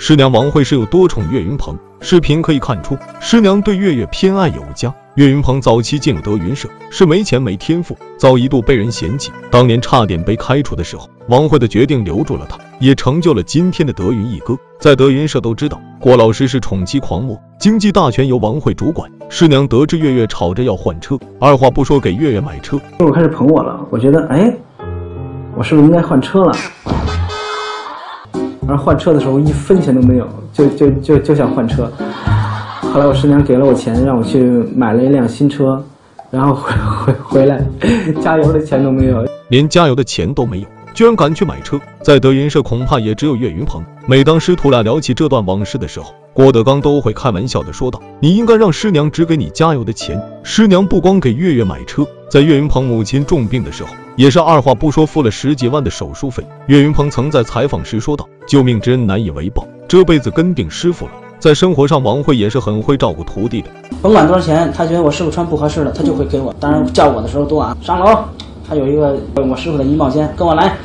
师娘王慧是有多宠岳云鹏，视频可以看出，师娘对月月偏爱有加。岳云鹏早期进入德云社是没钱没天赋，早一度被人嫌弃，当年差点被开除的时候，王慧的决定留住了他，也成就了今天的德云一哥。在德云社都知道，郭老师是宠妻狂魔，经济大权由王慧主管。师娘得知月月吵着要换车，二话不说给月月买车。我开始捧我了，我觉得，哎，我是不是应该换车了？而换车的时候一分钱都没有，就就就就想换车。后来我师娘给了我钱，让我去买了一辆新车，然后回回回来，加油的钱都没有，连加油的钱都没有，居然敢去买车。在德云社恐怕也只有岳云鹏。每当师徒俩聊起这段往事的时候，郭德纲都会开玩笑的说道：“你应该让师娘只给你加油的钱。”师娘不光给月月买车，在岳云鹏母亲重病的时候，也是二话不说付了十几万的手术费。岳云鹏曾在采访时说道：“救命之恩难以为报，这辈子跟定师傅了。”在生活上，王慧也是很会照顾徒弟的，甭管多少钱，他觉得我师傅穿不合适了，他就会给我。当然叫我的时候多啊，上楼。他有一个我师傅的衣帽间，跟我来。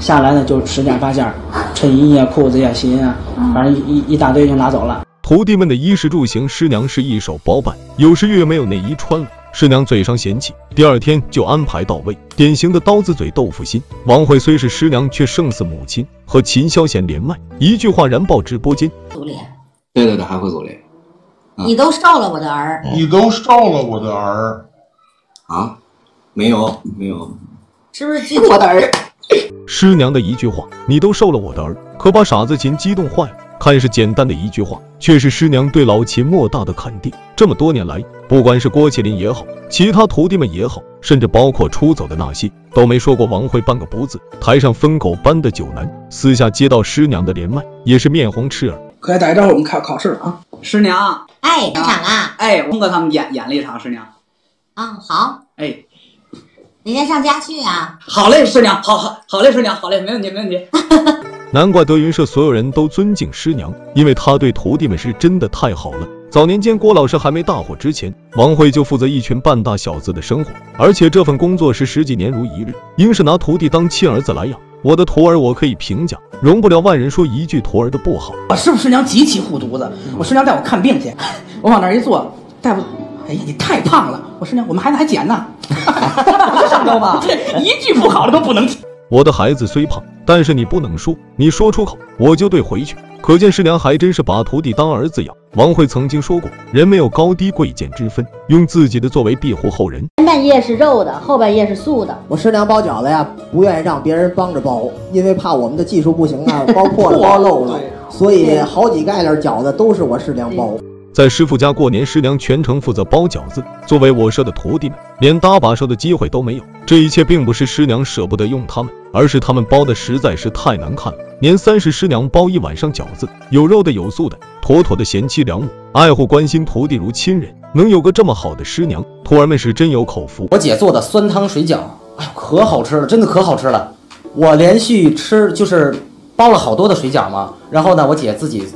下来呢就十件八件，衬衣呀、裤子呀、鞋啊，反正一一大堆就拿走了。徒弟们的衣食住行，师娘是一手包办。有时月月没有内衣穿了，师娘嘴上嫌弃，第二天就安排到位。典型的刀子嘴豆腐心。王慧虽是师娘，却胜似母亲，和秦霄贤连麦，一句话燃爆直播间。组脸，对对对，还会组脸。你都烧了我的儿，你都烧了我的儿啊？没有没有，是不是记我的儿？师娘的一句话，你都受了我的儿，可把傻子秦激动坏了。看似简单的一句话，却是师娘对老秦莫大的肯定。这么多年来，不管是郭麒麟也好，其他徒弟们也好，甚至包括出走的那些，都没说过王慧半个不字。台上疯狗般的九男，私下接到师娘的连麦，也是面红赤耳。快打一招呼，我们考考试了啊！师娘，哎，上场了。哎，峰哥他们演演了一场，师娘。啊，好。哎。哪天上家去啊？好嘞，师娘，好好好嘞，师娘，好嘞，没问题，没问题。难怪德云社所有人都尊敬师娘，因为她对徒弟们是真的太好了。早年间郭老师还没大火之前，王慧就负责一群半大小子的生活，而且这份工作是十几年如一日，应是拿徒弟当亲儿子来养。我的徒儿，我可以评价，容不了外人说一句徒儿的不好。我师傅师娘极其护犊子，我师娘带我看病去，我往那儿一坐，大夫。哎呀，你太胖了！我师娘，我们孩子还减呢，上周吧，一句不好的都不能提。我的孩子虽胖，但是你不能说，你说出口我就对回去。可见师娘还真是把徒弟当儿子养。王慧曾经说过，人没有高低贵贱之分，用自己的作为庇护后人。前半夜是肉的，后半夜是素的。我师娘包饺子呀，不愿意让别人帮着包，因为怕我们的技术不行啊，包破了、包漏了，所以好几盖链饺子都是我师娘包。在师傅家过年，师娘全程负责包饺子。作为我社的徒弟们，连搭把手的机会都没有。这一切并不是师娘舍不得用他们，而是他们包的实在是太难看了。年三十，师娘包一晚上饺子，有肉的，有素的，妥妥的贤妻良母，爱护关心徒弟如亲人。能有个这么好的师娘，徒儿们是真有口福。我姐做的酸汤水饺，哎呦，可好吃了，真的可好吃了。我连续吃就是包了好多的水饺嘛，然后呢，我姐自己。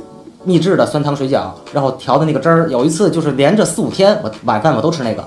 秘制的酸汤水饺，然后调的那个汁儿，有一次就是连着四五天，我晚饭我都吃那个。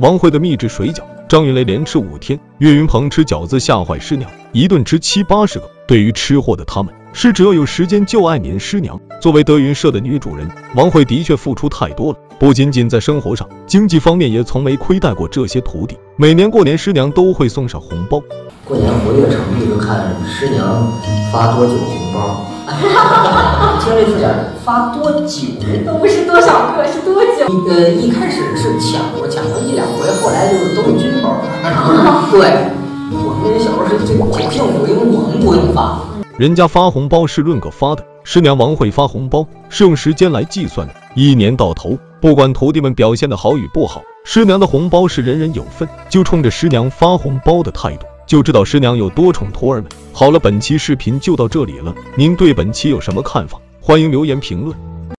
王慧的秘制水饺，张云雷连吃五天，岳云鹏吃饺子吓坏师娘，一顿吃七八十个。对于吃货的他们，是只要有时间就爱您师娘。作为德云社的女主人，王慧的确付出太多了，不仅仅在生活上，经济方面也从没亏待过这些徒弟。每年过年，师娘都会送上红包。过年活跃程度就看师娘发多久红包。听这字眼，发多久？都不是多少个，是多久？呃，一开始是抢过，抢过一两回，后来就都是军包。对，我们小时候是这挺幸福，因为我们不用发。人家发红包是论个发的，师娘王慧发红包是用时间来计算的，一年到头，不管徒弟们表现的好与不好，师娘的红包是人人有份。就冲着师娘发红包的态度。就知道师娘有多宠徒儿们。好了，本期视频就到这里了。您对本期有什么看法？欢迎留言评论。